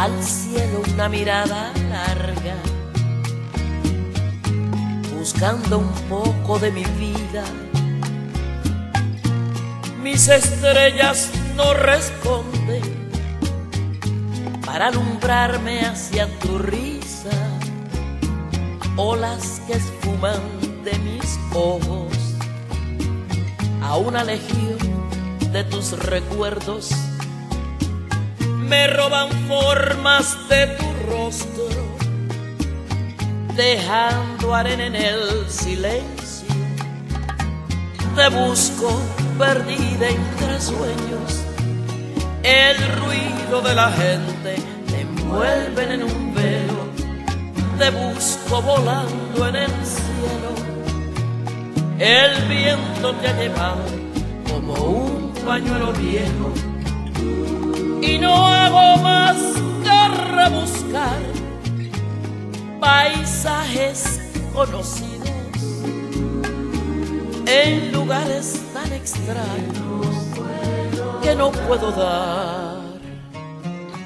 al cielo una mirada larga, buscando un poco de mi vida. Mis estrellas no responden para alumbrarme hacia tu risa, olas que esfuman de mis ojos a una legión de tus recuerdos me roban formas de tu rostro, dejando arena en el silencio. Te busco perdida entre sueños, el ruido de la gente te envuelven en un velo. Te busco volando en el cielo, el viento te ha llevado como un pañuelo viejo y no hago más que rebuscar paisajes conocidos en lugares tan extraños que no puedo dar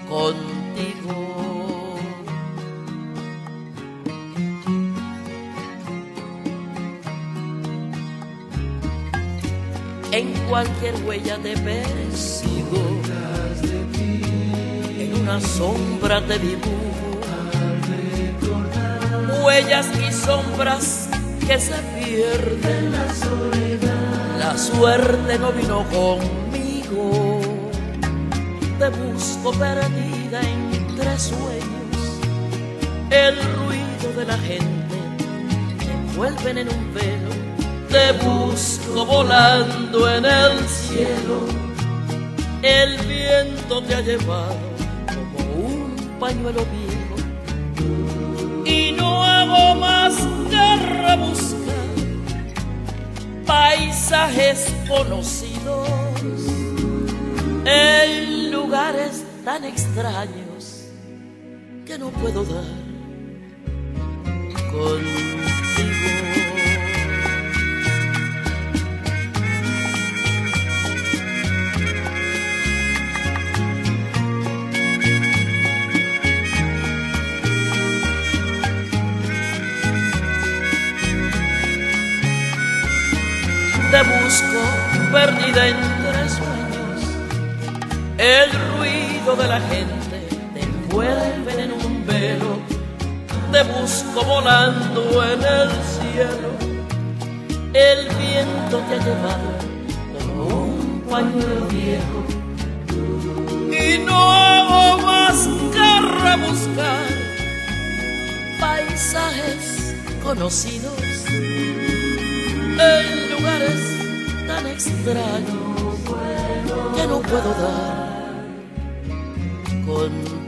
contigo. En cualquier huella te persigo una sombra te dibujo, huellas y sombras que se pierden. La soledad, la suerte no vino conmigo. Te busco perdida entre sueños, el ruido de la gente te envuelven en un velo. Te busco volando en el cielo, el viento te ha llevado pañuelo viejo y no hago más que rebuscar paisajes conocidos en lugares tan extraños que no puedo dar contigo. Te busco perdida entre sueños. El ruido de la gente te envuelve en un velo. Te busco volando en el cielo. El viento te ha llevado como un pañuelo viejo. Y no hago más que rebuscar paisajes conocidos en lugares tan extraños que no puedo dar contigo.